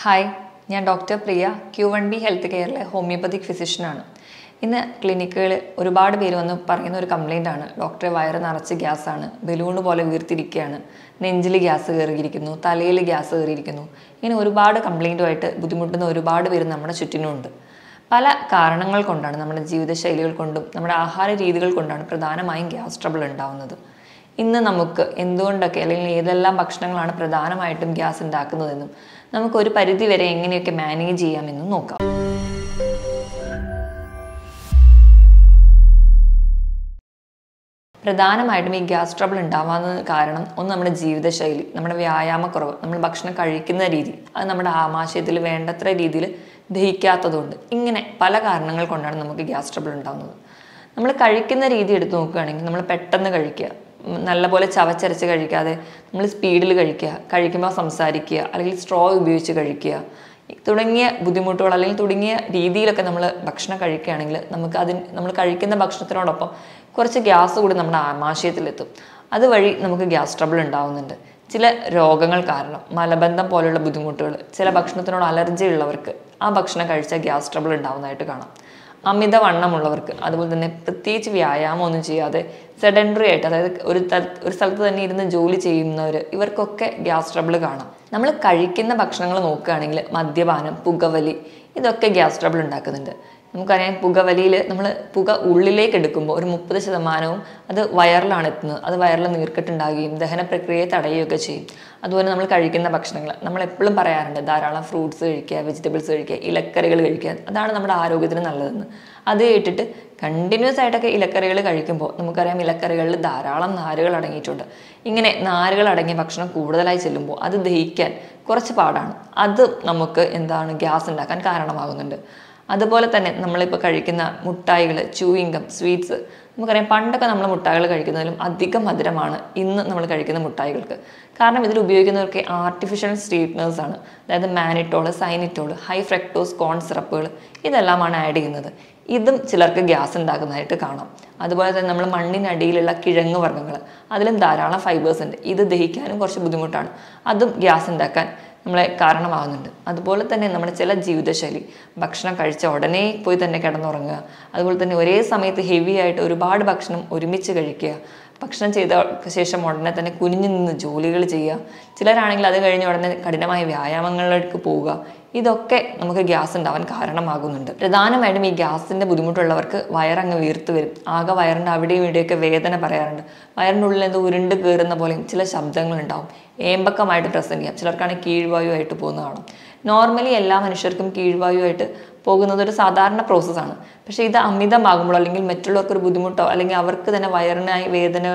Hi ഞാൻ doctor Priya Q one B health കെയറിലെ homeopathic ഫിസിഷ്യനാണ് ഇന്ന് ക്ലിനിക്കുകളിൽ ഒരുപാട് പേര് വന്ന് പറയുന്ന ഒരു കംപ്ലയിന്റ് ആണ്. ഡോക്ടറെ വയറ് നിറച്ച് ഗ്യാസാണ് ബലൂൺ പോലെ വീർത്തിരിക്കുകയാണ് നെഞ്ചിൽ ഗ്യാസ് കയറിയിരിക്കുന്നു തലയിൽ ഗ്യാസ് കയറിയിരിക്കുന്നു ഇങ്ങനെ ഒരുപാട് കംപ്ലയിന്റുമായിട്ട് ബുദ്ധിമുട്ടുന്ന ഒരുപാട് പേര് നമ്മുടെ ചുറ്റിനുമുണ്ട് പല കാരണങ്ങൾ കൊണ്ടാണ് നമ്മുടെ ജീവിതശൈലികൾ കൊണ്ടും നമ്മുടെ ആഹാര രീതികൾ കൊണ്ടാണ് പ്രധാനമായും ഗ്യാസ് ട്രബിൾ ഉണ്ടാവുന്നത്. ഇന്ന് നമുക്ക് എന്തുകൊണ്ടൊക്കെ അല്ലെങ്കിൽ ഏതെല്ലാം ഭക്ഷണങ്ങളാണ് പ്രധാനമായിട്ടും ഗ്യാസ് ഉണ്ടാക്കുന്നതെന്നും നമുക്ക് ഒരു പരിധി വരെ എങ്ങനെയൊക്കെ മാനേജ് ചെയ്യാമെന്ന് നോക്കാം. പ്രധാനമായിട്ടും ഈ ഗ്യാസ് ട്രബിൾ ഉണ്ടാവാൻ കാരണം ഒന്ന് നമ്മുടെ ജീവിതശൈലി നമ്മുടെ വ്യായാമക്കുറവ് നമ്മൾ ഭക്ഷണം കഴിക്കുന്ന രീതി അത് നമ്മുടെ ആമാശയത്തിൽ വേണ്ടത്ര രീതിയിൽ ദഹിക്കാത്തതുകൊണ്ട് ഇങ്ങനെ പല കാരണങ്ങൾ കൊണ്ടാണ് നമുക്ക് ഗ്യാസ് ട്രബിൾ ഉണ്ടാകുന്നത് നമ്മൾ കഴിക്കുന്ന രീതി എടുത്ത് നോക്കുകയാണെങ്കിൽ നമ്മൾ പെട്ടെന്ന് കഴിക്കുക നല്ലപോലെ ചവച്ചരച്ച് കഴിക്കാതെ നമ്മൾ സ്പീഡിൽ കഴിക്കുക കഴിക്കുമ്പോൾ സംസാരിക്കുക അല്ലെങ്കിൽ സ്ട്രോ ഉപയോഗിച്ച് കഴിക്കുക. തുടങ്ങിയ ബുദ്ധിമുട്ടുകൾ അല്ലെങ്കിൽ തുടങ്ങിയ രീതിയിലൊക്കെ നമ്മൾ ഭക്ഷണം കഴിക്കുകയാണെങ്കിൽ നമുക്ക് അതിന് നമ്മൾ കഴിക്കുന്ന ഭക്ഷണത്തിനോടൊപ്പം കുറച്ച് ഗ്യാസ് കൂടി നമ്മുടെ ആമാശയത്തിലെത്തും. അതുവഴി നമുക്ക് ഗ്യാസ് ട്രബിൾ ഉണ്ടാവുന്നുണ്ട്. ചില രോഗങ്ങൾ കാരണം മലബന്ധം പോലെയുള്ള ബുദ്ധിമുട്ടുകൾ ചില ഭക്ഷണത്തിനോട് അലർജി ഉള്ളവർക്ക് ആ ഭക്ഷണം കഴിച്ചാൽ ഗ്യാസ് ട്രബിൾ ഉണ്ടാവുന്നതായിട്ട് കാണാം. അമിതവണ്ണമുള്ളവർക്ക് അതുപോലെ തന്നെ പ്രത്യേകിച്ച് വ്യായാമം ഒന്നും ചെയ്യാതെ സെഡൻഡറി ആയിട്ട് അതായത് ഒരു ഒരു സ്ഥലത്ത് തന്നെ ഇരുന്ന് ജോലി ചെയ്യുന്നവർ ഇവർക്കൊക്കെ ഗ്യാസ് ട്രബിൾ കാണാം. നമ്മൾ കഴിക്കുന്ന ഭക്ഷണങ്ങൾ നോക്കുകയാണെങ്കിൽ മദ്യപാനം പുകവലി ഇതൊക്കെ ഗ്യാസ് ട്രബിൾ ഉണ്ടാക്കുന്നുണ്ട്. നമുക്കറിയാം പുകവലിയിൽ നമ്മൾ പുക ഉള്ളിലേക്ക് എടുക്കുമ്പോൾ ഒരു മുപ്പത് ശതമാനവും അത് വയറിലാണ് എത്തുന്നത്. അത് വയറിൽ നീർക്കെട്ടുണ്ടാകുകയും ദഹന പ്രക്രിയയെ തടയുകയൊക്കെ ചെയ്യും. അതുപോലെ നമ്മൾ കഴിക്കുന്ന ഭക്ഷണങ്ങൾ നമ്മൾ എപ്പോഴും പറയാറുണ്ട് ധാരാളം ഫ്രൂട്ട്സ് കഴിക്കുക വെജിറ്റബിൾസ് കഴിക്കുക ഇലക്കറികൾ കഴിക്കുക അതാണ് നമ്മുടെ ആരോഗ്യത്തിന് നല്ലതെന്ന്. അത് കേട്ടിട്ട് കണ്ടിന്യൂസ് ആയിട്ടൊക്കെ ഇലക്കറികൾ കഴിക്കുമ്പോൾ നമുക്കറിയാം ഇലക്കറികളിൽ ധാരാളം നാരുകൾ അടങ്ങിയിട്ടുണ്ട്. ഇങ്ങനെ നാരുകൾ അടങ്ങിയ ഭക്ഷണം കൂടുതലായി ചെല്ലുമ്പോൾ അത് ദഹിക്കാൻ കുറച്ച് പാടാണ്. അത് നമുക്ക് എന്താണ് ഗ്യാസ് ഉണ്ടാക്കാൻ കാരണമാകുന്നുണ്ട്. അതുപോലെ തന്നെ നമ്മളിപ്പോൾ കഴിക്കുന്ന മുട്ടായികൾ ചൂയിങ്കം സ്വീറ്റ്സ് നമുക്കറിയാം പണ്ടൊക്കെ നമ്മൾ മുട്ടായികൾ കഴിക്കുന്നതിലും അധികം മധുരമാണ് ഇന്ന് നമ്മൾ കഴിക്കുന്ന മുട്ടായികൾക്ക്. കാരണം ഇതിൽ ഉപയോഗിക്കുന്നവർക്ക് ആർട്ടിഫിഷ്യൽ സ്വീറ്റ്നേഴ്സ് ആണ്. അതായത് മാനിറ്റോൾ സൈനിറ്റോൾ ഹൈ ഫ്രക്ടോസ് കോൺ സിറപ്പുകൾ ഇതെല്ലാമാണ് ആഡ് ചെയ്യുന്നത്. ഇതും ചിലർക്ക് ഗ്യാസ് ഉണ്ടാക്കുന്നതായിട്ട് കാണാം. അതുപോലെ തന്നെ നമ്മൾ മണ്ണിനടിയിലുള്ള കിഴങ്ങ് വർഗങ്ങൾ അതിലും ധാരാളം ഫൈബേഴ്സ് ഉണ്ട്. ഇത് ദഹിക്കാനും കുറച്ച് ബുദ്ധിമുട്ടാണ്. അതും ഗ്യാസ് ഉണ്ടാക്കാൻ നമ്മളെ കാരണമാകുന്നുണ്ട്. അതുപോലെ തന്നെ നമ്മുടെ ചില ജീവിതശൈലി ഭക്ഷണം കഴിച്ച ഉടനെ പോയി തന്നെ കിടന്നുറങ്ങുക അതുപോലെ തന്നെ ഒരേ സമയത്ത് ഹെവി ആയിട്ട് ഒരുപാട് ഭക്ഷണം ഒരുമിച്ച് കഴിക്കുക ഭക്ഷണം ചെയ്ത ശേഷം ഉടനെ തന്നെ കുനിഞ്ഞു നിന്ന് ജോലികൾ ചെയ്യുക ചിലരാണെങ്കിൽ അത് കഴിഞ്ഞ് ഉടനെ കഠിനമായ വ്യായാമങ്ങളിലേക്ക് പോവുക ഇതൊക്കെ നമുക്ക് ഗ്യാസ് ഉണ്ടാവാൻ കാരണമാകുന്നുണ്ട്. പ്രധാനമായിട്ടും ഈ ഗ്യാസിന്റെ ബുദ്ധിമുട്ടുള്ളവർക്ക് വയറങ്ങ് വീർത്ത് വരും. ആകെ വയറിന്റെ അവിടെയും ഇവിടെയൊക്കെ വേദന പറയാറുണ്ട്. വയറിന്റെ ഉള്ളിൽ എന്തോ ഉരുണ്ട് കയറുന്ന പോലെയും ചില ശബ്ദങ്ങൾ ഉണ്ടാവും. ഏമ്പക്കമായിട്ട് പ്രസന്റ് ചെയ്യാം. ചിലർക്കാണെങ്കിൽ കീഴ്വായുവായിട്ട് പോകുന്ന കാണാം. നോർമലി എല്ലാ മനുഷ്യർക്കും കീഴ്വായുമായിട്ട് പോകുന്നത് ഒരു സാധാരണ പ്രോസസ്സാണ് പക്ഷേ ഇത് അമിതമാകുമ്പോൾ അല്ലെങ്കിൽ മറ്റുള്ളവർക്കൊരു ബുദ്ധിമുട്ടോ അല്ലെങ്കിൽ അവർക്ക് തന്നെ വയറിനായി വേദന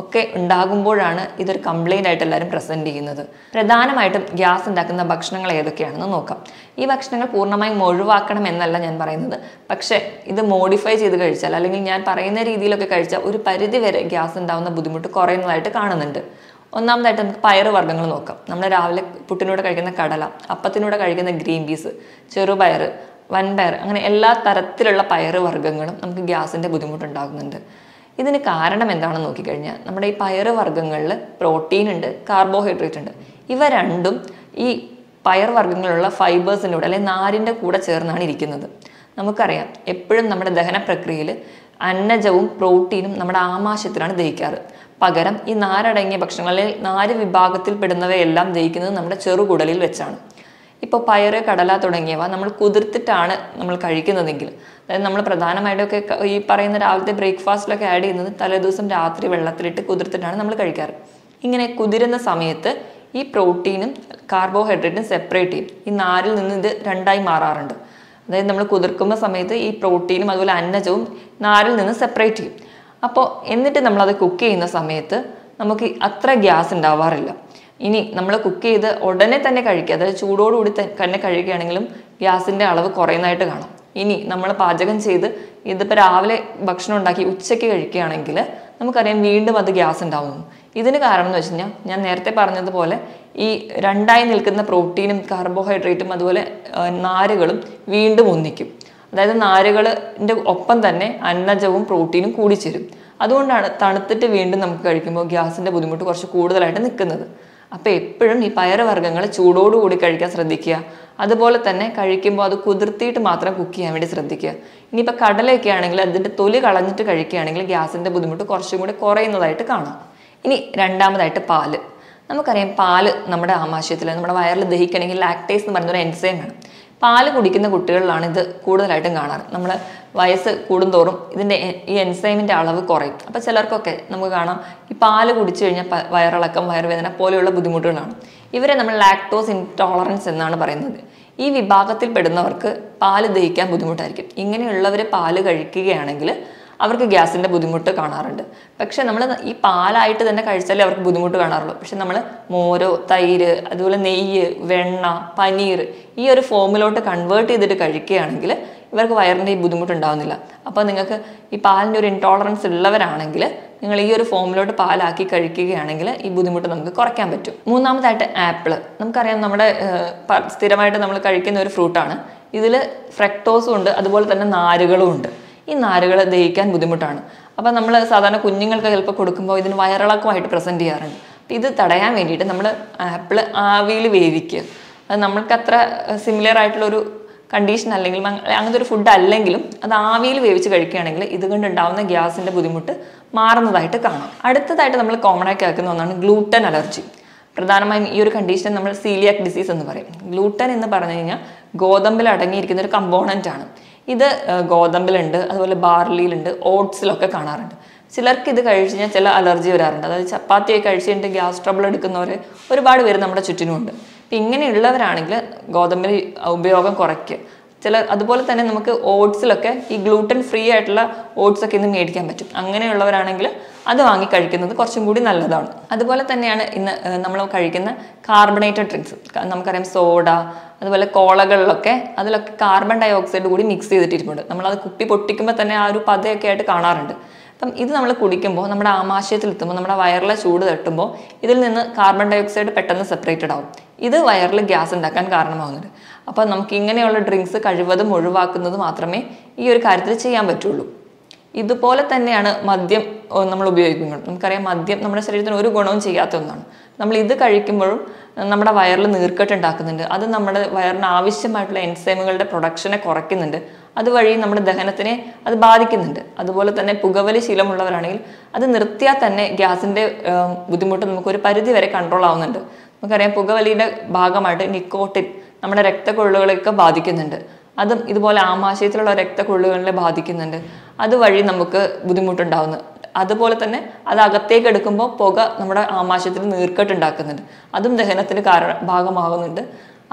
ഒക്കെ ഉണ്ടാകുമ്പോഴാണ് ഇതൊരു കംപ്ലൈന്റ് ആയിട്ട് എല്ലാവരും പ്രസന്റ് ചെയ്യുന്നത്. പ്രധാനമായിട്ടും ഗ്യാസ് ഉണ്ടാക്കുന്ന ഭക്ഷണങ്ങൾ ഏതൊക്കെയാണെന്ന് നോക്കാം. ഈ ഭക്ഷണങ്ങൾ പൂർണമായും ഒഴിവാക്കണം എന്നല്ല ഞാൻ പറയുന്നത്. പക്ഷേ ഇത് മോഡിഫൈ ചെയ്ത് കഴിച്ചാൽ അല്ലെങ്കിൽ ഞാൻ പറയുന്ന രീതിയിലൊക്കെ കഴിച്ചാൽ ഒരു പരിധി വരെ ഗ്യാസ് ഉണ്ടാകുന്ന ബുദ്ധിമുട്ട് കുറയുന്നതായിട്ട് കാണുന്നുണ്ട്. ഒന്നാമതായിട്ട് നമുക്ക് പയറ് വർഗങ്ങൾ നോക്കാം. നമ്മൾ രാവിലെ പുട്ടിനൂടെ കഴിക്കുന്ന കടല അപ്പത്തിനൂടെ കഴിക്കുന്ന ഗ്രീൻ പീസ് ചെറുപയർ വൻപയർ അങ്ങനെ എല്ലാ തരത്തിലുള്ള പയറ് വർഗങ്ങളും നമുക്ക് ഗ്യാസിന്റെ ബുദ്ധിമുട്ടുണ്ടാകുന്നുണ്ട് ഇതിന് കാരണം എന്താണെന്ന് നോക്കിക്കഴിഞ്ഞാൽ നമ്മുടെ ഈ പയറ് വർഗങ്ങളിൽ പ്രോട്ടീൻ ഉണ്ട് കാർബോഹൈഡ്രേറ്റ് ഉണ്ട്. ഇവ രണ്ടും ഈ പയർ വർഗങ്ങളിലുള്ള ഫൈബേഴ്സിന്റെ കൂടെ അല്ലെങ്കിൽ നാരിന്റെ കൂടെ ചേർന്നാണ് ഇരിക്കുന്നത്. നമുക്കറിയാം എപ്പോഴും നമ്മുടെ ദഹന പ്രക്രിയയിൽ അന്നജവും പ്രോട്ടീനും നമ്മുടെ ആമാശയത്തിലാണ് ദഹിക്കാറ്. പകരം ഈ നാരടങ്ങിയ ഭക്ഷണങ്ങളിൽ നാല് വിഭാഗത്തിൽ പെടുന്നവയെല്ലാം ദഹിക്കുന്നത് നമ്മുടെ ചെറുകുടലിൽ വെച്ചാണ്. ഇപ്പോൾ പയറ് കടല തുടങ്ങിയവ നമ്മൾ കുതിർത്തിട്ടാണ് നമ്മൾ കഴിക്കുന്നതെങ്കിൽ. അതായത് നമ്മൾ പ്രധാനമായിട്ടൊക്കെ ഈ പറയുന്ന രാവിലത്തെ ബ്രേക്ക്ഫാസ്റ്റിലൊക്കെ ആഡ് ചെയ്യുന്നത് തലേദിവസം രാത്രി വെള്ളത്തിലിട്ട് കുതിർത്തിട്ടാണ് നമ്മൾ കഴിക്കാറ്. ഇങ്ങനെ കുതിരുന്ന സമയത്ത് ഈ പ്രോട്ടീനും കാർബോഹൈഡ്രേറ്റും സെപ്പറേറ്റ് ചെയ്യും. ഈ നാരിൽ നിന്ന് ഇത് രണ്ടായി മാറാറുണ്ട്. അതായത് നമ്മൾ കുതിർക്കുന്ന സമയത്ത് ഈ പ്രോട്ടീനും അതുപോലെ അന്നജവും നാരിൽ നിന്ന് സെപ്പറേറ്റ് ചെയ്യും. അപ്പോൾ എന്നിട്ട് നമ്മളത് കുക്ക് ചെയ്യുന്ന സമയത്ത് നമുക്ക് അത്ര ഗ്യാസ് ഉണ്ടാവാറില്ല. ഇനി നമ്മൾ കുക്ക് ചെയ്ത് ഉടനെ തന്നെ കഴിക്കുക. അതായത് ചൂടോടുകൂടി തന്നെ കഴിക്കുകയാണെങ്കിലും ഗ്യാസിന്റെ അളവ് കുറയുന്നതായിട്ട് കാണാം. ഇനി നമ്മൾ പാചകം ചെയ്ത് ഇതിപ്പോൾ രാവിലെ ഭക്ഷണം ഉണ്ടാക്കി ഉച്ചയ്ക്ക് കഴിക്കുകയാണെങ്കിൽ നമുക്കറിയാം വീണ്ടും അത് ഗ്യാസ് ഉണ്ടാവുന്നു ഇതിന് കാരണം എന്ന് വെച്ച് ഞാൻ നേരത്തെ പറഞ്ഞതുപോലെ ഈ രണ്ടായി നിൽക്കുന്ന പ്രോട്ടീനും കാർബോഹൈഡ്രേറ്റും അതുപോലെ നാരുകളും വീണ്ടും ഒന്നിക്കും. അതായത് നാരുകളിന്റെ ഒപ്പം തന്നെ അന്നജവും പ്രോട്ടീനും കൂടിച്ചേരും. അതുകൊണ്ടാണ് തണുത്തിട്ട് വീണ്ടും നമുക്ക് കഴിക്കുമ്പോൾ ഗ്യാസിന്റെ ബുദ്ധിമുട്ട് കുറച്ച് കൂടുതലായിട്ട് നിൽക്കുന്നത്. അപ്പോൾ എപ്പോഴും ഈ പയറുവർഗങ്ങൾ ചൂടോടുകൂടി കഴിക്കാൻ ശ്രദ്ധിക്കുക. അതുപോലെ തന്നെ കഴിക്കുമ്പോൾ അത് കുതിർത്തിയിട്ട് മാത്രം കുക്ക് ചെയ്യാൻ വേണ്ടി ശ്രദ്ധിക്കുക. ഇനിയിപ്പോൾ കടലയൊക്കെ ആണെങ്കിൽ അതിന്റെ തൊലി കളഞ്ഞിട്ട് കഴിക്കുകയാണെങ്കിൽ ഗ്യാസിന്റെ ബുദ്ധിമുട്ട് കുറച്ചും കൂടി കുറയുന്നതായിട്ട് കാണാം. ഇനി രണ്ടാമതായിട്ട് പാൽ. നമുക്കറിയാം പാൽ നമ്മുടെ ആമാശയത്തിൽ നമ്മുടെ വയറിൽ ദഹിക്കണമെങ്കിൽ ലാക്ടേസ് എന്ന് പറയുന്ന ഒരു എൻസൈം വേണം പാൽ കുടിക്കുന്ന കുട്ടികളിലാണ് ഇത് കൂടുതലായിട്ടും കാണാറ്. നമ്മൾ വയസ്സ് കൂടുന്തോറും ഇതിന്റെ ഈ എൻസൈമിന്റെ അളവ് കുറയും. അപ്പോൾ ചിലർക്കൊക്കെ നമുക്ക് കാണാം ഈ പാൽ കുടിച്ചു കഴിഞ്ഞാൽ വയറിളക്കം വയറുവേദന പോലെയുള്ള ബുദ്ധിമുട്ടുകളാണ്. ഇവരെ നമ്മൾ ലാക്ടോസ് ഇൻടോളറൻസ് എന്നാണ് പറയുന്നത്. ഈ വിഭാഗത്തിൽ പെടുന്നവർക്ക് പാൽ ദഹിക്കാൻ ബുദ്ധിമുട്ടായിരിക്കും. ഇങ്ങനെയുള്ളവർ പാൽ കഴിക്കുകയാണെങ്കിൽ അവർക്ക് ഗ്യാസിന്റെ ബുദ്ധിമുട്ട് കാണാറുണ്ട്. പക്ഷേ നമ്മൾ ഈ പാലായിട്ട് തന്നെ കഴിച്ചാലേ അവർക്ക് ബുദ്ധിമുട്ട് കാണാറുള്ളൂ. പക്ഷെ നമ്മൾ മോരോ തൈര് അതുപോലെ നെയ്യ് വെണ്ണ പനീർ ഈ ഒരു ഫോമിലോട്ട് കൺവേർട്ട് ചെയ്തിട്ട് കഴിക്കുകയാണെങ്കിൽ ഇവർക്ക് വയറിന്റെ ഈ ബുദ്ധിമുട്ടുണ്ടാവുന്നില്ല. അപ്പോൾ നിങ്ങൾക്ക് ഈ പാലിന്റെ ഒരു ഇൻടോളറൻസ് ഉള്ളവരാണെങ്കിൽ നിങ്ങൾ ഈ ഒരു ഫോമിലോട്ട് പാലാക്കി കഴിക്കുകയാണെങ്കിൽ ഈ ബുദ്ധിമുട്ട് നമുക്ക് കുറയ്ക്കാൻ പറ്റും. മൂന്നാമതായിട്ട് ആപ്പിൾ നമുക്കറിയാം നമ്മുടെ സ്ഥിരമായിട്ട് നമ്മൾ കഴിക്കുന്ന ഒരു ഫ്രൂട്ടാണ് ഇതിൽ ഫ്രക്ടോസും ഉണ്ട് അതുപോലെ തന്നെ നാരുകളും ഉണ്ട്. ഈ നാരുകൾ ദഹിക്കാൻ ബുദ്ധിമുട്ടാണ്. അപ്പോൾ നമ്മൾ സാധാരണ കുഞ്ഞുങ്ങൾക്ക് ചിലപ്പോൾ കൊടുക്കുമ്പോൾ ഇതിന് വയറിളക്കമായിട്ട് പ്രസന്റ് ചെയ്യാറുണ്ട്. അപ്പോൾ ഇത് തടയാൻ വേണ്ടിയിട്ട് നമ്മൾ ആപ്പിൾ ആവിയിൽ വേവിക്കുക. അത് നമ്മൾക്ക് അത്ര സിമിലർ ആയിട്ടുള്ള ഒരു കണ്ടീഷൻ അല്ലെങ്കിൽ അങ്ങനത്തെ ഒരു ഫുഡ് അല്ലെങ്കിലും അത് ആവിയിൽ വേവിച്ച് കഴിക്കുകയാണെങ്കിൽ ഇതുകൊണ്ട് ഉണ്ടാവുന്ന ഗ്യാസിന്റെ ബുദ്ധിമുട്ട് മാറുന്നതായിട്ട് കാണാം. അടുത്തതായിട്ട് നമ്മൾ കോമൺ ആയി കേൾക്കുന്ന ഒന്നാണ് ഗ്ലൂട്ടൻ അലർജി പ്രധാനമായും ഈ ഒരു കണ്ടീഷൻ നമ്മൾ സീലിയാക് ഡിസീസ് എന്ന് പറയും. ഗ്ലൂട്ടൻ എന്ന് പറഞ്ഞു കഴിഞ്ഞാൽ ഗോതമ്പിൽ അടങ്ങിയിരിക്കുന്ന ഒരു കമ്പോണന്റ് ആണ്. ഇത് ഗോതമ്പിലുണ്ട് അതുപോലെ ബാർലിയിലുണ്ട് ഓട്സിലൊക്കെ കാണാറുണ്ട്. ചിലർക്ക് ഇത് കഴിച്ച് കഴിഞ്ഞാൽ ചില അലർജി വരാറുണ്ട്. അതായത് ചപ്പാത്തിയൊക്കെ കഴിച്ച് കഴിഞ്ഞിട്ട് ഗ്യാസ് ട്രബിൾ എടുക്കുന്നവർ ഒരുപാട് പേര് നമ്മുടെ ചുറ്റിനുമുണ്ട്. അപ്പം ഇങ്ങനെയുള്ളവരാണെങ്കിൽ ഗോതമ്പിന് ഉപയോഗം കുറയ്ക്കുക ചില അതുപോലെ തന്നെ നമുക്ക് ഓട്സിലൊക്കെ ഈ ഗ്ലൂട്ടൻ ഫ്രീ ആയിട്ടുള്ള ഓട്സ് ഒക്കെ ഇന്ന് മേടിക്കാൻ പറ്റും. അങ്ങനെയുള്ളവരാണെങ്കിൽ അത് വാങ്ങി കഴിക്കുന്നത് കുറച്ചും കൂടി നല്ലതാണ്. അതുപോലെ തന്നെയാണ് ഇന്ന് നമ്മൾ കഴിക്കുന്ന കാർബണേറ്റഡ് ഡ്രിങ്ക്സ്. നമുക്കറിയാം സോഡ അതുപോലെ കോളകളിലൊക്കെ അതിലൊക്കെ കാർബൺ ഡൈ ഓക്സൈഡ് കൂടി മിക്സ് ചെയ്തിട്ടിരിപ്പുണ്ട്. നമ്മളത് കുപ്പി പൊട്ടിക്കുമ്പോൾ തന്നെ ആ ഒരു പതയൊക്കെ ആയിട്ട് കാണാറുണ്ട്. അപ്പം ഇത് നമ്മൾ കുടിക്കുമ്പോൾ നമ്മുടെ ആമാശയത്തിൽ എത്തുമ്പോൾ നമ്മുടെ വയറിലെ ചൂട് തട്ടുമ്പോൾ ഇതിൽ നിന്ന് കാർബൺ ഡൈ ഓക്സൈഡ് പെട്ടെന്ന് സെപ്പറേറ്റഡ് ആവും. ഇത് വയറിൽ ഗ്യാസ് ഉണ്ടാക്കാൻ കാരണമാകുന്നുണ്ട് അപ്പോൾ നമുക്ക് ഇങ്ങനെയുള്ള ഡ്രിങ്ക്സ് കഴിവതും ഒഴിവാക്കുന്നത് മാത്രമേ ഈ ഒരു കാര്യത്തിൽ ചെയ്യാൻ പറ്റുള്ളൂ. ഇതുപോലെ തന്നെയാണ് മദ്യം നമ്മൾ ഉപയോഗിക്കുന്നത്. നമുക്കറിയാം മദ്യം നമ്മുടെ ശരീരത്തിന് ഒരു ഗുണവും ചെയ്യാത്ത ഒന്നാണ്. നമ്മൾ ഇത് കഴിക്കുമ്പോഴും നമ്മുടെ വയറിൽ നീർക്കെട്ട് ഉണ്ടാക്കുന്നുണ്ട്. അത് നമ്മുടെ വയറിന് ആവശ്യമായിട്ടുള്ള എൻസൈമുകളുടെ പ്രൊഡക്ഷനെ കുറയ്ക്കുന്നുണ്ട്. അതുവഴി നമ്മുടെ ദഹനത്തിനെ അത് ബാധിക്കുന്നുണ്ട്. അതുപോലെ തന്നെ പുകവലി ശീലമുള്ളവരാണെങ്കിൽ അത് നിർത്തിയാൽ തന്നെ ഗ്യാസിന്റെ ബുദ്ധിമുട്ട് നമുക്ക് ഒരു പരിധി വരെ കൺട്രോൾ ആവുന്നുണ്ട്. നമുക്കറിയാം പുകവലിയുടെ ഭാഗമായിട്ട് നിക്കോട്ടിൻ നമ്മുടെ രക്തക്കൊള്ളുകളെയൊക്കെ ബാധിക്കുന്നുണ്ട്. അതും ഇതുപോലെ ആമാശയത്തിലുള്ള രക്തക്കൊള്ളുകളെ ബാധിക്കുന്നുണ്ട്. അതുവഴി നമുക്ക് ബുദ്ധിമുട്ടുണ്ടാവുന്നു. അതുപോലെ തന്നെ അത് അകത്തേക്ക് എടുക്കുമ്പോൾ പുക നമ്മുടെ ആമാശയത്തിൽ നീർക്കെട്ടുണ്ടാക്കുന്നുണ്ട് അതും ദഹനത്തിന് കാരണ ഭാഗമാകുന്നുണ്ട്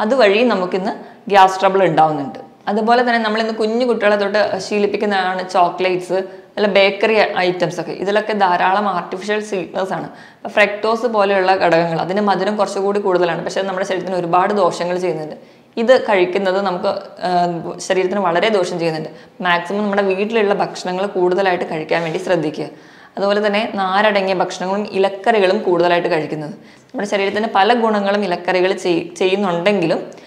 അതുവഴി നമുക്കിന്ന് ഗ്യാസ് ട്രബിൾ ഉണ്ടാവുന്നുണ്ട്. അതുപോലെ തന്നെ നമ്മൾ നമ്മളിന്ന് കുഞ്ഞു കുട്ടികളെ തൊട്ട് ശീലിപ്പിക്കുന്നതാണ് ചോക്ലേറ്റ്സ് അല്ല ബേക്കറി ഐറ്റംസ് ഒക്കെ. ഇതിലൊക്കെ ധാരാളം ആർട്ടിഫിഷ്യൽ സ്വീറ്റ്നസ് ആണ്. ഫ്രക്ടോസ് പോലെയുള്ള ഘടകങ്ങൾ. അതിന് മധുരം കുറച്ചുകൂടി കൂടുതലാണ്. പക്ഷേ നമ്മുടെ ശരീരത്തിന് ഒരുപാട് ദോഷങ്ങൾ ചെയ്യുന്നുണ്ട്. ഇത് കഴിക്കുന്നത് നമുക്ക് ശരീരത്തിന് വളരെ ദോഷം ചെയ്യുന്നുണ്ട്. മാക്സിമം നമ്മുടെ വീട്ടിലുള്ള ഭക്ഷണങ്ങൾ കൂടുതലായിട്ട് കഴിക്കാൻ വേണ്ടി ശ്രദ്ധിക്കുക. അതുപോലെ തന്നെ നാരടങ്ങിയ ഭക്ഷണങ്ങളും ഇലക്കറികളും കൂടുതലായിട്ട് കഴിക്കുന്നത്. നമ്മുടെ ശരീരത്തിന് പല ഗുണങ്ങളും ഇലക്കറികൾ ചെയ്- ചെയ്യുന്നുണ്ടെങ്കിലും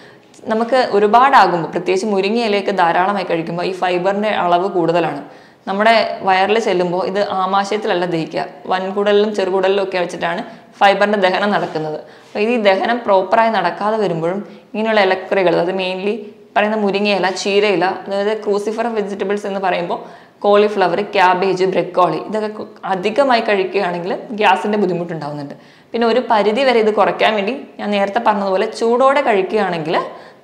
നമുക്ക് ഒരുപാടാകുമ്പോൾ പ്രത്യേകിച്ച് മുരിങ്ങയിലേക്ക് ധാരാളമായി കഴിക്കുമ്പോൾ ഈ ഫൈബറിന്റെ അളവ് കൂടുതലാണ്. നമ്മുടെ വയറിൽ ചെല്ലുമ്പോൾ ഇത് ആമാശയത്തിലല്ല ദഹിക്കുക. വൻകുടലിലും ചെറുകുടലിലും ഒക്കെ വെച്ചിട്ടാണ് ഫൈബറിന്റെ ദഹനം നടക്കുന്നത്. അപ്പോൾ ഇത് ഈ ദഹനം പ്രോപ്പറായി നടക്കാതെ വരുമ്പോഴും ഇങ്ങനെയുള്ള ഇലക്കറികൾ അത് മെയിൻലി പറയുന്ന മുരിങ്ങയില ചീരയില അതായത് ക്രൂസിഫർ വെജിറ്റബിൾസ് എന്ന് പറയുമ്പോൾ കോളിഫ്ലവർ ക്യാബേജ് ബ്രെക്കോളി ഇതൊക്കെ അധികമായി കഴിക്കുകയാണെങ്കിൽ ഗ്യാസിന്റെ ബുദ്ധിമുട്ടുണ്ടാവുന്നുണ്ട്. പിന്നെ ഒരു പരിധി വരെ ഇത് കുറയ്ക്കാൻ വേണ്ടി ഞാൻ നേരത്തെ പറഞ്ഞതുപോലെ ചൂടോടെ കഴിക്കുകയാണെങ്കിൽ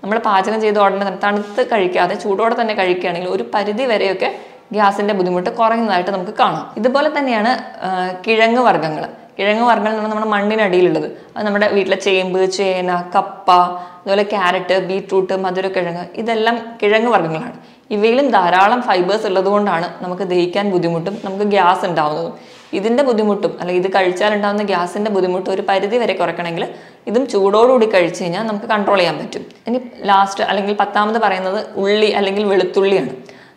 നമ്മൾ പാചകം ചെയ്ത ഉടനെ തന്നെ തണുത്ത് കഴിക്കാതെ ചൂടോടെ തന്നെ കഴിക്കുകയാണെങ്കിൽ ഒരു പരിധി വരെയൊക്കെ ഗ്യാസിന്റെ ബുദ്ധിമുട്ട് കുറയുന്നതായിട്ട് നമുക്ക് കാണാം. ഇതുപോലെ തന്നെയാണ് കിഴങ്ങ് വർഗങ്ങൾ. കിഴങ്ങ് വർഗങ്ങൾ എന്ന് മണ്ണിനടിയിലുള്ളത്. അത് നമ്മുടെ വീട്ടിലെ ചേമ്പ് ചേന കപ്പ അതുപോലെ ക്യാരറ്റ് ബീറ്റ്റൂട്ട് മധുരക്കിഴങ്ങ് ഇതെല്ലാം കിഴങ്ങ് വർഗങ്ങളാണ്. ഇവയിലും ധാരാളം ഫൈബേഴ്സ് ഉള്ളതുകൊണ്ടാണ് നമുക്ക് ദഹിക്കാൻ ബുദ്ധിമുട്ടും നമുക്ക് ഗ്യാസ് ഉണ്ടാവുന്നതും. ഇതിന്റെ ബുദ്ധിമുട്ടും അല്ലെങ്കിൽ ഇത് കഴിച്ചാൽ ഉണ്ടാകുന്ന ബുദ്ധിമുട്ടും ഒരു പരിധി വരെ കുറയ്ക്കണമെങ്കിൽ ഇതും ചൂടോടുകൂടി കഴിച്ചു കഴിഞ്ഞാൽ നമുക്ക് കൺട്രോൾ ചെയ്യാൻ പറ്റും. ഇനി ലാസ്റ്റ് അല്ലെങ്കിൽ പത്താമത് പറയുന്നത് ഉള്ളി അല്ലെങ്കിൽ വെളുത്തുള്ളിയാണ്.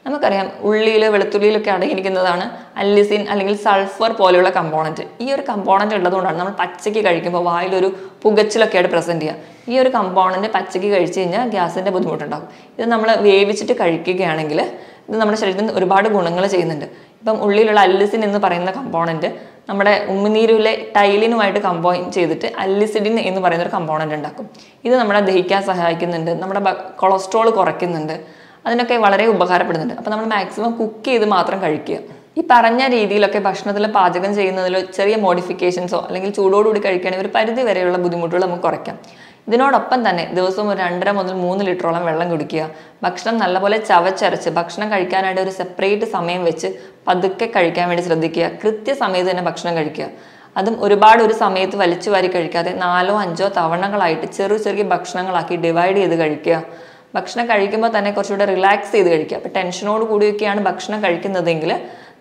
നമുക്കറിയാം ഉള്ളിയിൽ വെളുത്തുള്ളിയിലൊക്കെ അടങ്ങിയിരിക്കുന്നതാണ് അല്ലിസിൻ അല്ലെങ്കിൽ സൾഫർ പോലെയുള്ള കമ്പോണന്റ് ഈ ഒരു കമ്പോണന്റ് ഉള്ളതുകൊണ്ടാണ് നമ്മൾ പച്ചയ്ക്ക് കഴിക്കുമ്പോൾ വായിലൊരു പുകച്ചിലൊക്കെയായിട്ട് പ്രസന്റ് ചെയ്യുക. ഈ ഒരു കമ്പോണന്റ് പച്ചയ്ക്ക് കഴിച്ചു കഴിഞ്ഞാൽ ഗ്യാസിന്റെ ബുദ്ധിമുട്ടുണ്ടാകും. ഇത് നമ്മൾ വേവിച്ചിട്ട് കഴിക്കുകയാണെങ്കിൽ ഇത് നമ്മുടെ ശരീരത്തിന് ഒരുപാട് ഗുണങ്ങൾ ചെയ്യുന്നുണ്ട്. ഇപ്പം ഉള്ളിലുള്ള അല്ലിസിൻ എന്ന് പറയുന്ന കമ്പോണന്റ് നമ്മുടെ ഉമിനീരിലെ ടൈലിനുമായിട്ട് കമ്പൈൻ ചെയ്തിട്ട് അല്ലിസിഡിൻ എന്ന് പറയുന്ന ഒരു കമ്പോണന്റ് ഉണ്ടാക്കും. ഇത് നമ്മളെ ദഹിക്കാൻ സഹായിക്കുന്നുണ്ട് നമ്മുടെ കൊളസ്ട്രോൾ കുറയ്ക്കുന്നുണ്ട് അതിനൊക്കെ വളരെ ഉപകാരപ്പെടുന്നുണ്ട്. അപ്പോൾ നമ്മൾ മാക്സിമം കുക്ക് ചെയ്ത് മാത്രം കഴിക്കുക. ഈ പറഞ്ഞ രീതിയിലൊക്കെ ഭക്ഷണത്തിൽ പാചകം ചെയ്യുന്നതിലോ ചെറിയ മോഡിഫിക്കേഷൻസോ അല്ലെങ്കിൽ ചൂടോടുകൂടി കഴിക്കുകയാണെങ്കിൽ ഒരു പരിധി വരെയുള്ള ബുദ്ധിമുട്ടുകൾ നമുക്ക് കുറയ്ക്കാം. ഇതിനോടൊപ്പം തന്നെ ദിവസവും ഒരു രണ്ടര മുതൽ മൂന്ന് ലിറ്ററോളം വെള്ളം കുടിക്കുക. ഭക്ഷണം നല്ലപോലെ ചവച്ചരച്ച് ഭക്ഷണം കഴിക്കാനായിട്ട് ഒരു സെപ്പറേറ്റ് സമയം വെച്ച് പതുക്കെ കഴിക്കാൻ വേണ്ടി ശ്രദ്ധിക്കുക. കൃത്യസമയത്ത് തന്നെ ഭക്ഷണം കഴിക്കുക. അതും ഒരുപാട് ഒരു സമയത്ത് വലിച്ചു വാരി കഴിക്കാതെ നാലോ അഞ്ചോ തവണകളായിട്ട് ചെറു ചെറിയ ഭക്ഷണങ്ങളാക്കി ഡിവൈഡ് ചെയ്ത് കഴിക്കുക. ഭക്ഷണം കഴിക്കുമ്പോൾ തന്നെ കുറച്ചുകൂടെ റിലാക്സ് ചെയ്ത് കഴിക്കുക. അപ്പോൾ ടെൻഷനോട് കൂടിയൊക്കെയാണ് ഭക്ഷണം കഴിക്കുന്നതെങ്കിൽ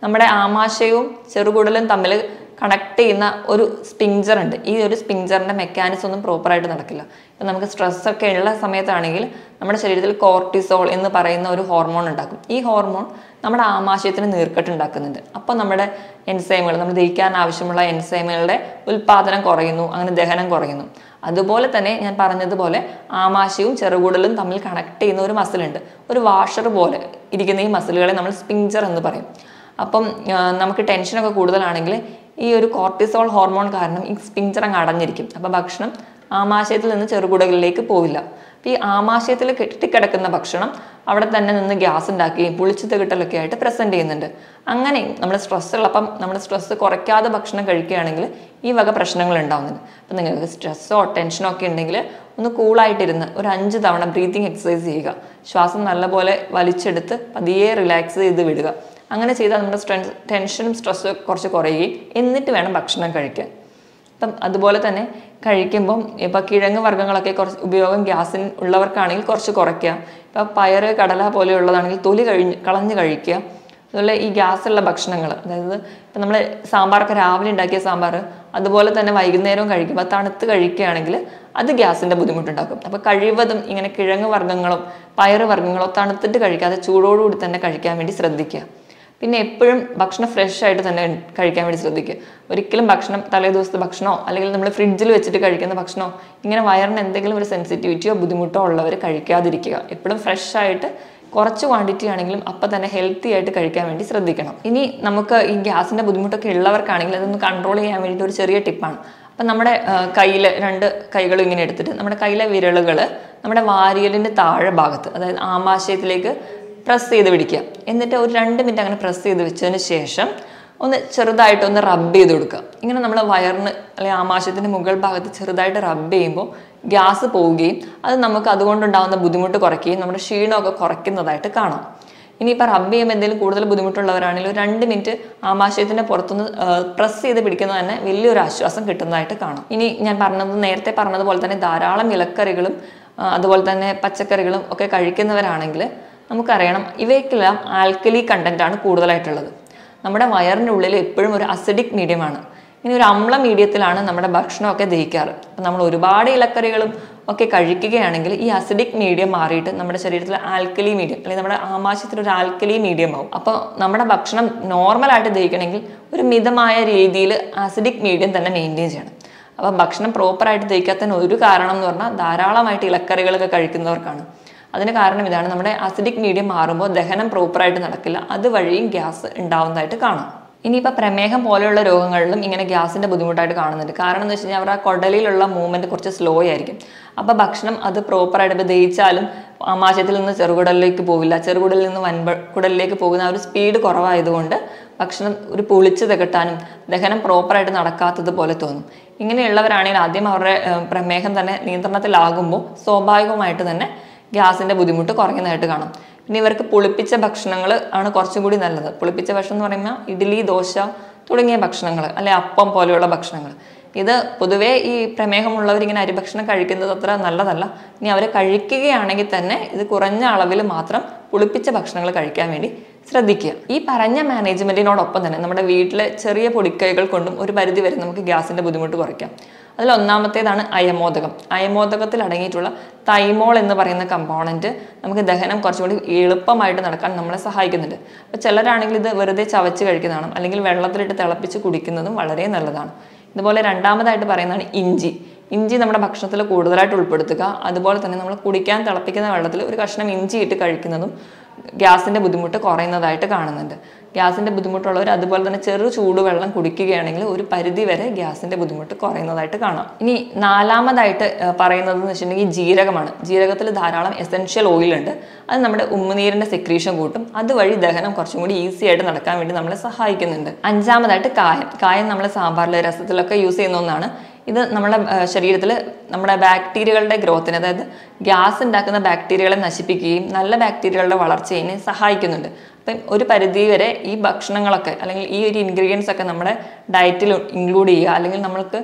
നമ്മുടെ ആമാശയവും ചെറുകുടലും തമ്മിൽ കണക്ട് ചെയ്യുന്ന ഒരു സ്പിഞ്ചർ ഉണ്ട്. ഈ ഒരു സ്പിഞ്ചറിന്റെ മെക്കാനിസം ഒന്നും പ്രോപ്പറായിട്ട് നടക്കില്ല. ഇപ്പം നമുക്ക് സ്ട്രെസ്സൊക്കെ ഉള്ള സമയത്താണെങ്കിൽ നമ്മുടെ ശരീരത്തിൽ കോർട്ടിസോൾ എന്ന് പറയുന്ന ഒരു ഹോർമോൺ ഉണ്ടാക്കും. ഈ ഹോർമോൺ നമ്മുടെ ആമാശയത്തിന് നീർക്കെട്ട് ഉണ്ടാക്കുന്നുണ്ട്. അപ്പോൾ നമ്മുടെ എൻസൈമുകൾ നമ്മൾ ദഹിക്കാൻ ആവശ്യമുള്ള എൻസൈമുകളുടെ ഉൽപ്പാദനം കുറയുന്നു അങ്ങനെ ദഹനം കുറയുന്നു. അതുപോലെ തന്നെ ഞാൻ പറഞ്ഞതുപോലെ ആമാശയവും ചെറുകൂടലും തമ്മിൽ കണക്ട് ചെയ്യുന്ന ഒരു മസിലുണ്ട് ഒരു വാഷർ പോലെ ഇരിക്കുന്ന ഈ മസിലുകളെ നമ്മൾ സ്പിഞ്ചർ എന്ന് പറയും. അപ്പം നമുക്ക് ടെൻഷനൊക്കെ കൂടുതലാണെങ്കിൽ ഈ ഒരു കോർട്ടിസോൾ ഹോർമോൺ കാരണം ഈ സ്പിഞ്ചർ അങ്ങ് അടഞ്ഞിരിക്കും. അപ്പോൾ ഭക്ഷണം ആമാശയത്തിൽ നിന്ന് ചെറുകുടകളിലേക്ക് പോവില്ല. അപ്പോൾ ഈ ആമാശയത്തിൽ കെട്ടിക്കിടക്കുന്ന ഭക്ഷണം അവിടെ തന്നെ നിന്ന് ഗ്യാസ് ഉണ്ടാക്കുകയും പുളിച്ചു തികിട്ടലൊക്കെ ആയിട്ട് പ്രസന്റ് ചെയ്യുന്നുണ്ട്. അങ്ങനെ നമ്മൾ സ്ട്രെസ് ഉള്ളപ്പം നമ്മൾ സ്ട്രെസ് കുറയ്ക്കാതെ ഭക്ഷണം കഴിക്കുകയാണെങ്കിൽ ഈ വക പ്രശ്നങ്ങൾ ഉണ്ടാവുന്നുണ്ട്. അപ്പം നിങ്ങൾക്ക് സ്ട്രെസ്സോ ടെൻഷനോ ഒക്കെ ഉണ്ടെങ്കിൽ ഒന്ന് കൂളായിട്ടിരുന്ന് ഒരു അഞ്ച് തവണ ബ്രീതിങ് എക്സസൈസ് ചെയ്യുക. ശ്വാസം നല്ലപോലെ വലിച്ചെടുത്ത് പതിയെ റിലാക്സ് ചെയ്ത് വിടുക. അങ്ങനെ ചെയ്താൽ നമ്മുടെ സ്ട്രെസ് ടെൻഷനും സ്ട്രെസ്സും കുറച്ച് കുറയുകയും എന്നിട്ട് വേണം ഭക്ഷണം കഴിക്കാൻ. അപ്പം അതുപോലെ തന്നെ കഴിക്കുമ്പം ഇപ്പം കിഴങ്ങ് വർഗങ്ങളൊക്കെ കുറച്ച് ഉപയോഗം ഗ്യാസിന് ഉള്ളവർക്കാണെങ്കിൽ കുറച്ച് കുറയ്ക്കുക. ഇപ്പം പയറ് കടല പോലെയുള്ളതാണെങ്കിൽ തൊലി കഴിഞ്ഞ് കളഞ്ഞ് കഴിക്കുക. അതുപോലെ ഈ ഗ്യാസുള്ള ഭക്ഷണങ്ങൾ അതായത് ഇപ്പം നമ്മൾ സാമ്പാറൊക്കെ രാവിലെ ഉണ്ടാക്കിയ സാമ്പാർ അതുപോലെ തന്നെ വൈകുന്നേരവും കഴിക്കുമ്പോൾ തണുത്ത് കഴിക്കുകയാണെങ്കിൽ അത് ഗ്യാസിന്റെ ബുദ്ധിമുട്ടുണ്ടാക്കും. അപ്പോൾ കഴിവതും ഇങ്ങനെ കിഴങ്ങ് വർഗങ്ങളും പയറ് വർഗങ്ങളോ തണുത്തിട്ട് കഴിക്കാതെ ചൂടോടുകൂടി തന്നെ കഴിക്കാൻ വേണ്ടി ശ്രദ്ധിക്കുക. പിന്നെ എപ്പോഴും ഭക്ഷണം ഫ്രഷ് ആയിട്ട് തന്നെ കഴിക്കാൻ വേണ്ടി ശ്രദ്ധിക്കുക ഒരിക്കലും ഭക്ഷണം തലേ ദിവസത്തെ ഭക്ഷണമോ അല്ലെങ്കിൽ നമ്മൾ ഫ്രിഡ്ജിൽ വെച്ചിട്ട് കഴിക്കുന്ന ഭക്ഷണമോ ഇങ്ങനെ വയറിന് എന്തെങ്കിലും ഒരു സെൻസിറ്റിവിറ്റിയോ ബുദ്ധിമുട്ടോ ഉള്ളവർ കഴിക്കാതിരിക്കുക. എപ്പോഴും ഫ്രഷ് ആയിട്ട് കുറച്ച് ക്വാണ്ടിറ്റി ആണെങ്കിലും അപ്പം തന്നെ ഹെൽത്തി ആയിട്ട് കഴിക്കാൻ വേണ്ടി ശ്രദ്ധിക്കണം. ഇനി നമുക്ക് ഈ ഗ്യാസിന്റെ ബുദ്ധിമുട്ടൊക്കെ ഉള്ളവർക്കാണെങ്കിൽ അതൊന്ന് കൺട്രോൾ ചെയ്യാൻ വേണ്ടിയിട്ട് ഒരു ചെറിയ ടിപ്പാണ് അപ്പം നമ്മുടെ കയ്യിൽ രണ്ട് കൈകളും ഇങ്ങനെ എടുത്തിട്ട് നമ്മുടെ കയ്യിലെ വിരലുകൾ നമ്മുടെ വാരിയലിന്റെ താഴെ ഭാഗത്ത് അതായത് ആമാശയത്തിലേക്ക് പ്രസ് ചെയ്ത് പിടിക്കുക. എന്നിട്ട് ഒരു രണ്ട് മിനിറ്റ് അങ്ങനെ പ്രസ് ചെയ്ത് വെച്ചതിന് ശേഷം ഒന്ന് ചെറുതായിട്ട് ഒന്ന് റബ്ബ് ചെയ്ത് കൊടുക്കുക. ഇങ്ങനെ നമ്മൾ വയറിന് അല്ലെങ്കിൽ ആമാശയത്തിന്റെ മുകൾ ഭാഗത്ത് ചെറുതായിട്ട് റബ്ബ് ചെയ്യുമ്പോൾ ഗ്യാസ് പോവുകയും അത് നമുക്ക് അതുകൊണ്ടുണ്ടാകുന്ന ബുദ്ധിമുട്ട് കുറയ്ക്കുകയും നമ്മുടെ ക്ഷീണമൊക്കെ കുറയ്ക്കുന്നതായിട്ട് കാണാം. ഇനിയിപ്പോൾ റബ്ബ് ചെയ്യുമ്പോൾ എന്തെങ്കിലും കൂടുതൽ ബുദ്ധിമുട്ടുള്ളവരാണെങ്കിൽ ഒരു രണ്ട് മിനിറ്റ് ആമാശയത്തിന്റെ പുറത്തുനിന്ന് പ്രസ് ചെയ്ത് പിടിക്കുന്നത് തന്നെ വലിയൊരു ആശ്വാസം കിട്ടുന്നതായിട്ട് കാണാം. ഇനി ഞാൻ പറഞ്ഞത് നേരത്തെ പറഞ്ഞതുപോലെ തന്നെ ധാരാളം ഇലക്കറികളും അതുപോലെ തന്നെ പച്ചക്കറികളും ഒക്കെ കഴിക്കുന്നവരാണെങ്കിൽ നമുക്കറിയണം. ഇവയ്ക്കെല്ലാം ആൽക്കലി കണ്ടന്റ് ആണ് കൂടുതലായിട്ടുള്ളത്. നമ്മുടെ വയറിന്റെ ഉള്ളിൽ എപ്പോഴും ഒരു അസിഡിക് മീഡിയമാണ് ഇനി ഒരു അമ്ല മീഡിയത്തിലാണ് നമ്മുടെ ഭക്ഷണമൊക്കെ ദഹിക്കാറ്. അപ്പം നമ്മൾ ഒരുപാട് ഇലക്കറികളും ഒക്കെ കഴിക്കുകയാണെങ്കിൽ ഈ അസിഡിക് മീഡിയം മാറിയിട്ട് നമ്മുടെ ശരീരത്തിൽ ആൽക്കലി മീഡിയം അല്ലെങ്കിൽ നമ്മുടെ ആമാശയത്തിൽ ഒരു ആൽക്കലി മീഡിയം ആവും. അപ്പോൾ നമ്മുടെ ഭക്ഷണം നോർമലായിട്ട് ദഹിക്കണമെങ്കിൽ ഒരു മിതമായ രീതിയിൽ ആസിഡിക് മീഡിയം തന്നെ മെയിന്റെയിൻ ചെയ്യണം. അപ്പം ഭക്ഷണം പ്രോപ്പറായിട്ട് ദഹിക്കാത്തതിന് ഒരു കാരണം എന്ന് പറഞ്ഞാൽ ധാരാളമായിട്ട് ഇലക്കറികളൊക്കെ കഴിക്കുന്നവർക്കാണ്. അതിന് കാരണം ഇതാണ്. നമ്മുടെ അസിഡിക് മീഡിയം മാറുമ്പോൾ ദഹനം പ്രോപ്പറായിട്ട് നടക്കില്ല. അതുവഴിയും ഗ്യാസ് ഉണ്ടാവുന്നതായിട്ട് കാണാം. ഇനിയിപ്പോൾ പ്രമേഹം പോലെയുള്ള രോഗങ്ങളിലും ഇങ്ങനെ ഗ്യാസിന്റെ ബുദ്ധിമുട്ടായിട്ട് കാണുന്നുണ്ട്. കാരണം എന്ന് വെച്ച് കഴിഞ്ഞാൽ അവരുടെ കുടലിലുള്ള മൂവ്മെന്റ് കുറച്ച് സ്ലോ ആയിരിക്കും. അപ്പോൾ ഭക്ഷണം അത് പ്രോപ്പറായിട്ട് ഇപ്പോൾ ദഹിച്ചാലും ആമാശയത്തിൽ നിന്ന് ചെറുകുടലിലേക്ക് പോവില്ല. ചെറുകുടലിൽ നിന്ന് വൻപ കുടലിലേക്ക് പോകുന്ന ആ ഒരു സ്പീഡ് കുറവായതുകൊണ്ട് ഭക്ഷണം ഒരു പൊളിച്ച് തകട്ടാനും ദഹനം പ്രോപ്പറായിട്ട് നടക്കാത്തത് പോലെ തോന്നും. ഇങ്ങനെയുള്ളവരാണെങ്കിൽ ആദ്യം അവരുടെ പ്രമേഹം തന്നെ നിയന്ത്രണത്തിലാകുമ്പോൾ സ്വാഭാവികമായിട്ട് തന്നെ ഗ്യാസിന്റെ ബുദ്ധിമുട്ട് കുറയുന്നതായിട്ട് കാണും. പിന്നെ ഇവർക്ക് പുളിപ്പിച്ച ഭക്ഷണങ്ങൾ ആണ് കുറച്ചും കൂടി നല്ലത്. പുളിപ്പിച്ച ഭക്ഷണം എന്ന് പറയുമ്പോൾ ഇഡ്ഡലി ദോശ തുടങ്ങിയ ഭക്ഷണങ്ങൾ അല്ലെ അപ്പം പോലെയുള്ള ഭക്ഷണങ്ങൾ. ഇത് പൊതുവേ ഈ പ്രമേഹമുള്ളവർ ഇങ്ങനെ അരിഭക്ഷണം കഴിക്കുന്നത് അത്ര നല്ലതല്ല. ഇനി അവർ കഴിക്കുകയാണെങ്കിൽ തന്നെ ഇത് കുറഞ്ഞ അളവിൽ മാത്രം പുളിപ്പിച്ച ഭക്ഷണങ്ങൾ കഴിക്കാൻ വേണ്ടി ശ്രദ്ധിക്കുക. ഈ പറഞ്ഞ മാനേജ്മെന്റിനോടൊപ്പം തന്നെ നമ്മുടെ വീട്ടിലെ ചെറിയ പൊടിക്കൈകൾ കൊണ്ടും ഒരു പരിധി വരെ നമുക്ക് ഗ്യാസിന്റെ ബുദ്ധിമുട്ട് കുറയ്ക്കാം. അതിൽ ഒന്നാമത്തേതാണ് അയമോദകം. അയമോദകത്തിൽ അടങ്ങിയിട്ടുള്ള തൈമോൾ എന്ന് പറയുന്ന കമ്പോണന്റ് നമുക്ക് ദഹനം കുറച്ചുകൂടി എളുപ്പമായിട്ട് നടക്കാൻ നമ്മളെ സഹായിക്കുന്നുണ്ട്. അപ്പോൾ ചിലരാണെങ്കിൽ ഇത് വെറുതെ ചവച്ച് കഴിക്കുന്നതാണ് അല്ലെങ്കിൽ വെള്ളത്തിലിട്ട് തിളപ്പിച്ച് കുടിക്കുന്നതും വളരെ നല്ലതാണ്. ഇതുപോലെ രണ്ടാമതായിട്ട് പറയുന്നതാണ് ഇഞ്ചി. ഇഞ്ചി നമ്മുടെ ഭക്ഷണത്തിൽ കൂടുതലായിട്ട് ഉൾപ്പെടുത്തുക. അതുപോലെ തന്നെ നമ്മൾ കുടിക്കാൻ തിളപ്പിക്കുന്ന വെള്ളത്തിൽ ഒരു കഷ്ണം ഇഞ്ചി ഇട്ട് കഴിക്കുന്നതും ഗ്യാസിന്റെ ബുദ്ധിമുട്ട് കുറയുന്നതായിട്ട് കാണുന്നുണ്ട്. ഗ്യാസിന്റെ ബുദ്ധിമുട്ടുള്ളവർ അതുപോലെ തന്നെ ചെറു ചൂടുവെള്ളം കുടിക്കുകയാണെങ്കിൽ ഒരു പരിധി വരെ ഗ്യാസിന്റെ ബുദ്ധിമുട്ട് കുറയുന്നതായിട്ട് കാണാം. ഇനി നാലാമതായിട്ട് പറയുന്നത് എന്ന് വെച്ചിട്ടുണ്ടെങ്കിൽ ജീരകമാണ്. ജീരകത്തിൽ ധാരാളം എസെൻഷ്യൽ ഓയിൽ ഉണ്ട്. അത് നമ്മുടെ ഉമ്മുനീരിന്റെ സെക്രീഷൻ കൂട്ടും. അതുവഴി ദഹനം കുറച്ചും കൂടി ഈസി ആയിട്ട് നടക്കാൻ വേണ്ടി നമ്മളെ സഹായിക്കുന്നുണ്ട്. അഞ്ചാമതായിട്ട് കായം. കായം നമ്മളെ സാമ്പാറിലെ രസത്തിലൊക്കെ യൂസ് ചെയ്യുന്ന ഒന്നാണ്. ഇത് നമ്മുടെ ശരീരത്തിൽ നമ്മുടെ ബാക്ടീരിയകളുടെ ഗ്രോത്തിന് അതായത് ഗ്യാസ് ഉണ്ടാക്കുന്ന ബാക്ടീരിയകളെ നശിപ്പിക്കുകയും നല്ല ബാക്ടീരിയകളുടെ വളർച്ചയെ സഹായിക്കുന്നുണ്ട്. അപ്പം ഒരു പരിധി വരെ ഈ ഭക്ഷണങ്ങളൊക്കെ അല്ലെങ്കിൽ ഈ ഒരു ഇൻഗ്രീഡിയൻസ് ഒക്കെ നമ്മുടെ ഡയറ്റിൽ ഇൻക്ലൂഡ് ചെയ്യുക. അല്ലെങ്കിൽ നമ്മൾക്ക്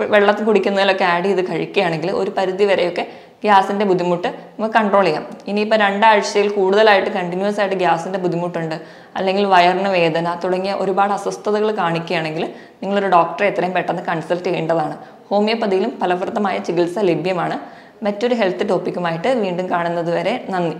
വെള്ളത്തിൽ കുടിക്കുന്നതിലൊക്കെ ആഡ് ചെയ്ത് കഴിക്കുകയാണെങ്കിൽ ഒരു പരിധി വരെയൊക്കെ ഗ്യാസിന്റെ ബുദ്ധിമുട്ട് നമുക്ക് കൺട്രോൾ ചെയ്യാം. ഇനിയിപ്പോൾ രണ്ടാഴ്ചയിൽ കൂടുതലായിട്ട് കണ്ടിന്യൂസ് ആയിട്ട് ഗ്യാസിന്റെ ബുദ്ധിമുട്ടുണ്ട്. അല്ലെങ്കിൽ വയറിന് വേദന തുടങ്ങിയ ഒരുപാട് അസ്വസ്ഥതകൾ കാണിക്കുകയാണെങ്കിൽ നിങ്ങളൊരു ഡോക്ടറെ എത്രയും പെട്ടെന്ന് കൺസൾട്ട് ചെയ്യേണ്ടതാണ്. ഹോമിയോപ്പതിയിലും ഫലപ്രദമായ ചികിത്സ ലഭ്യമാണ്. മറ്റൊരു ഹെൽത്ത് ടോപ്പിക്കുമായിട്ട് വീണ്ടും കാണുന്നത് വരെ നന്ദി.